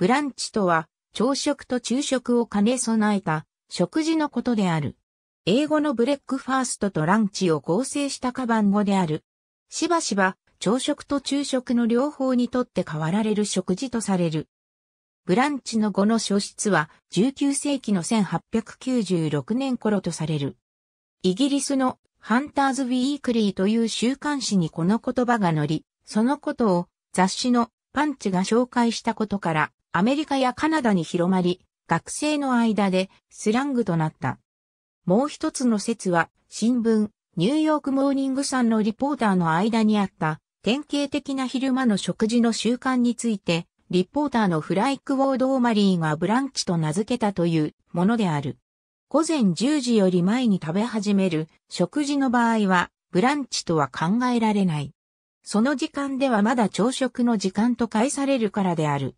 ブランチとは朝食と昼食を兼ね備えた食事のことである。英語のブレックファーストとランチを合成したカバン語である。しばしば朝食と昼食の両方にとって変わられる食事とされる。ブランチの語の初出は19世紀の1896年頃とされる。イギリスのハンターズ・ウィークリーという週刊誌にこの言葉が載り、そのことを雑誌のパンチが紹介したことからアメリカやカナダに広まり、学生の間でスラングとなった。もう一つの説は新聞、ニューヨークモーニングさんのリポーターの間にあった典型的な昼間の食事の習慣についてリポーターのフライク・ウォード・オーマリーがブランチと名付けたというものである。午前10時より前に食べ始める食事の場合はブランチとは考えられない。その時間ではまだ朝食の時間と返されるからである。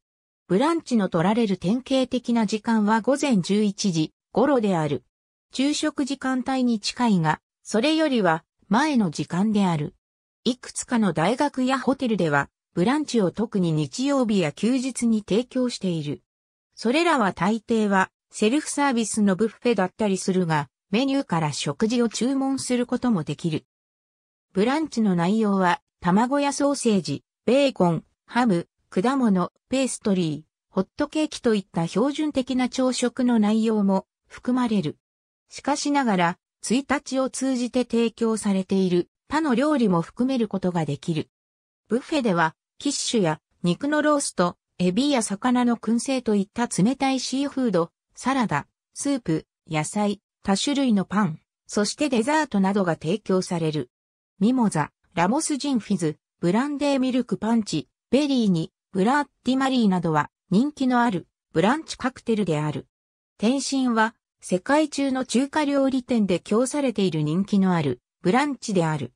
ブランチの取られる典型的な時間は午前11時頃である。昼食時間帯に近いが、それよりは前の時間である。いくつかの大学やホテルではブランチを特に日曜日や休日に提供している。それらは大抵はセルフサービスのブッフェだったりするが、メニューから食事を注文することもできる。ブランチの内容は、卵やソーセージ、ベーコン、ハム、果物、ペーストリー、ホットケーキといった標準的な朝食の内容も含まれる。しかしながら、1日を通じて提供されている他の料理も含めることができる。ブッフェではキッシュや肉のロースト、エビや魚の燻製といった冷たいシーフード、サラダ、スープ、野菜、多種類のパン、そしてデザートなどが提供される。ミモザ、ラモスジンフィズ、ブランデーミルクパンチ、ベリーニ、ブラッディマリーなどは人気のあるブランチカクテルである。点心は世界中の中華料理店で供されている人気のあるブランチである。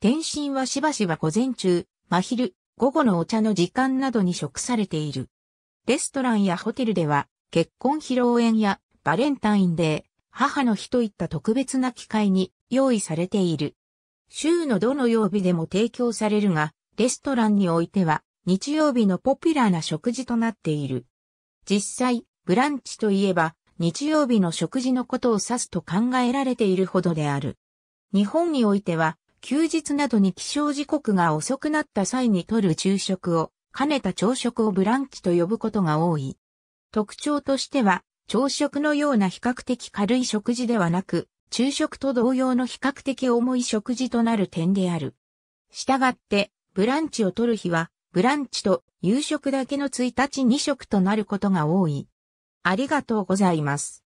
点心はしばしば午前中、真昼、午後のお茶の時間などに食されている。レストランやホテルでは、結婚披露宴やバレンタインデー、母の日といった特別な機会に用意されている。週のどの曜日でも提供されるが、レストランにおいては日曜日のポピュラーな食事となっている。実際、ブランチといえば日曜日の食事のことを指すと考えられているほどである。日本においては休日などに起床時刻が遅くなった際に取る昼食を兼ねた朝食をブランチと呼ぶことが多い。特徴としては、朝食のような比較的軽い食事ではなく、昼食と同様の比較的重い食事となる点である。したがって、ブランチを取る日は、ブランチと夕食だけの1日2食となることが多い。ありがとうございます。